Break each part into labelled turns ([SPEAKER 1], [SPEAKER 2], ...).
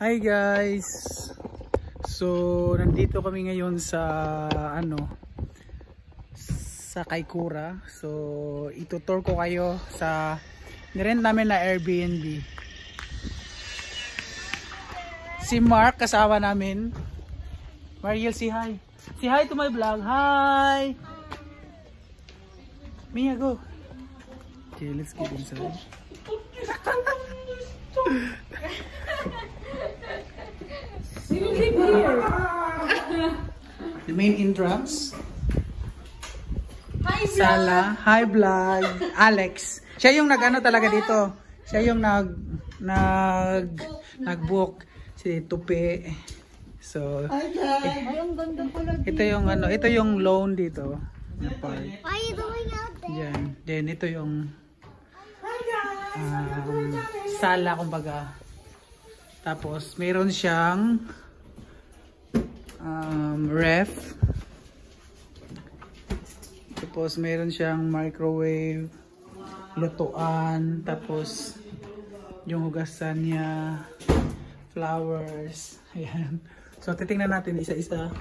[SPEAKER 1] Hi guys! So, nandito kami ngayon sa ano sa Kaykura. So, itutur ko kayo sa nirent namin na Airbnb. Si Mark kasama namin. Mariel, say hi. Say hi to my vlog. Hi! Mia, go. Okay, let's get inside. The main entrance.
[SPEAKER 2] Hi,
[SPEAKER 1] Sala. Hi vlog. Alex. Siya yung nag-ano talaga dito. Siya yung nag nag nag-book si Tupi. So,
[SPEAKER 2] Ay, ang ganda pala.
[SPEAKER 1] ito yung ano, ito yung loan dito. Na part.
[SPEAKER 3] Why are you going out there?
[SPEAKER 1] Diyan. Then ito yung
[SPEAKER 2] Hi, guys.
[SPEAKER 1] um, sala kumbaga. Tapos meron siyang um, ref. Tapos meron siyang microwave, lutuan, tapos yung hugasan niya, flowers. Ayan. So titingnan natin isa-isa.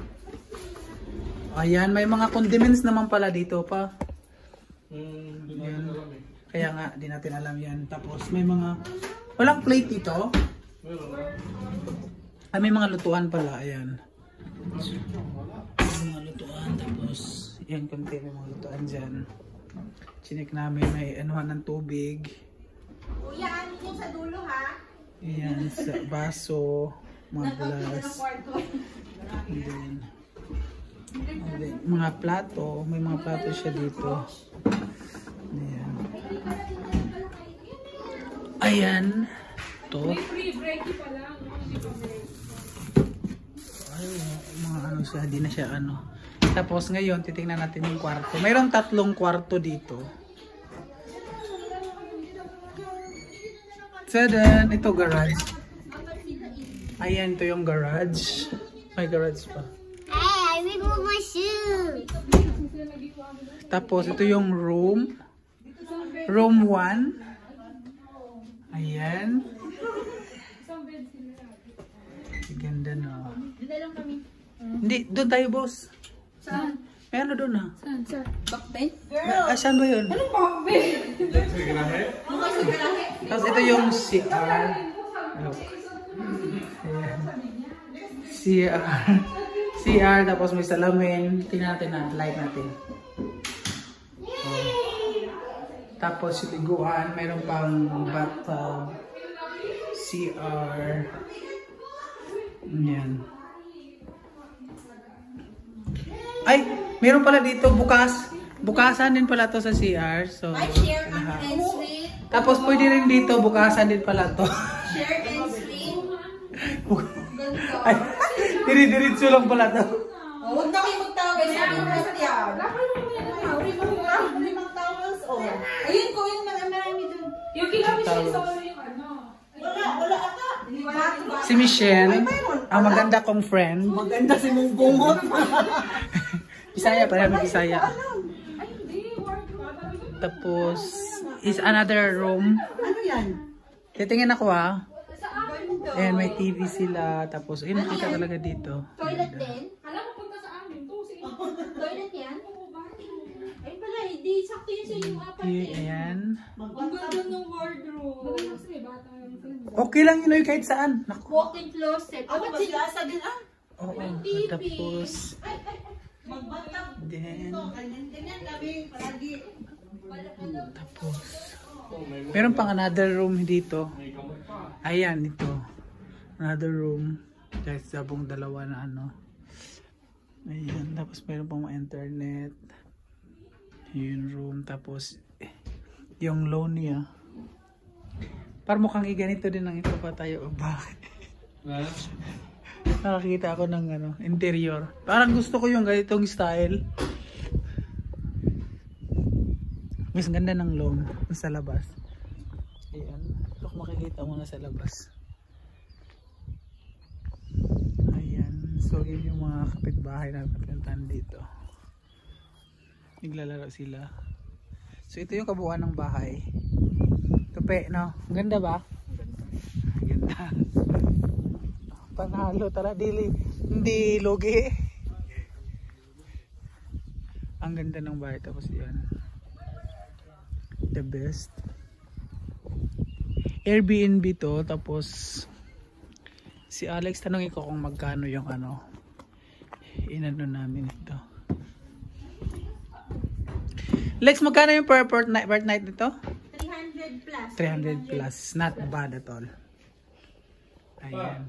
[SPEAKER 1] Ayan, may mga condiments naman pala dito pa. Ayan. Kaya nga, di natin alam yan. Tapos may mga, walang plate dito. Ah, may mga lutuan pala, ayan. May mga lutuan, tapos, yan, konti may mga lutuan dyan. Chinik namin, may anuhan ng tubig.
[SPEAKER 2] Kuya, ano yung sa dulo, ha?
[SPEAKER 1] Ayan, sa baso, mga glass. And then, and then, mga plato, may mga plato siya dito. Ayan. Ayan. To. Ay, mga ano siya, di na siya ano. Tapos ngayon, titingnan natin yung kwarto. Mayroon tatlong kwarto dito. Tadan! Ito garage. Ayan, ito yung garage. May garage pa.
[SPEAKER 3] Hey, I removed my shoe.
[SPEAKER 1] Tapos ito yung room. Room 1. Ayan. Ganda no.
[SPEAKER 2] Dito lang kami.
[SPEAKER 1] Hindi, doon tayo boss.
[SPEAKER 2] Saan?
[SPEAKER 1] May ano doon ah.
[SPEAKER 2] Saan? Saan? Backbench?
[SPEAKER 1] Ah, saan ba yun?
[SPEAKER 2] Anong backbench? Mukha sa garahe.
[SPEAKER 1] Tapos ito yung CR. Look. CR. CR, tapos may salamin. Tingnan natin na, light natin. Oh. Tapos yung liguan, mayroon pang bathtub. CR. Ayan. Ay, meron pala dito bukas. Bukasan din pala to sa CR. So,
[SPEAKER 2] Ay, share
[SPEAKER 1] lahat.
[SPEAKER 2] ensuite.
[SPEAKER 1] Tapos pwede rin dito, bukasan din pala to.
[SPEAKER 2] Share ensuite. Ganito.
[SPEAKER 1] Ay, diri-diritso lang pala to.
[SPEAKER 2] Oh, Huwag na kayo magtawag. Sabi ko kasi yan. Limang towels, oh. Ayun ko, yung mga marami dun.
[SPEAKER 4] Yung kinabi siya sa ano.
[SPEAKER 2] Wala, wala ata.
[SPEAKER 1] Si Michelle, ang maganda kong friend.
[SPEAKER 2] Maganda si Munggungot.
[SPEAKER 1] Bisaya, parang Bisaya.
[SPEAKER 4] Ay, hindi. Wardrobe.
[SPEAKER 1] Tapos, is another room.
[SPEAKER 2] Ano yan?
[SPEAKER 1] Titingin ako ah.
[SPEAKER 4] Sa amin.
[SPEAKER 1] Ayan, may TV sila. Tapos, ayun, nakita talaga dito.
[SPEAKER 2] Toilet din?
[SPEAKER 4] Alam mo, punta sa amin.
[SPEAKER 2] Toilet yan? Ay pala, hindi. Sakto yun sa yung eh.
[SPEAKER 1] ayan.
[SPEAKER 2] Ang ganda ng wardrobe.
[SPEAKER 4] Maganda kasi may bata.
[SPEAKER 1] Okay lang yun, kahit saan. Naku.
[SPEAKER 2] Walk-in closet. Ako ba sila? Sa din ah.
[SPEAKER 1] Oo,
[SPEAKER 2] TV.
[SPEAKER 1] tapos,
[SPEAKER 2] Magbatang.
[SPEAKER 1] then,
[SPEAKER 2] Ganyan-ganyan kami. Palagi.
[SPEAKER 1] tapos, meron pang another room dito. Ayan, ito. Another room. Kahit sabong dalawa na ano. Ayan, tapos meron pang internet. Yung room, tapos yung loan niya. Parang mukhang iganito din ang ito pa tayo. Bakit? Nakakita ako ng ano, interior. Parang gusto ko yung ganitong style. Mas ganda ng loan sa labas. Ayan. Look, makikita mo na sa labas. Ayan. So, yun yung mga kapitbahay na pinuntahan dito. Naglalaro sila. So, ito yung kabuuan ng bahay. Tupi, no? Ganda ba? Ang ganda. Panalo tara dili. Hindi logi. Ang ganda ng bahay tapos yan. The best. Airbnb to tapos si Alex tanongin ko kung magkano yung ano inano namin ito. Lex, magkano yung per, per, night, per night nito?
[SPEAKER 4] 300 plus.
[SPEAKER 1] 300 plus. Not bad at all. Ayan.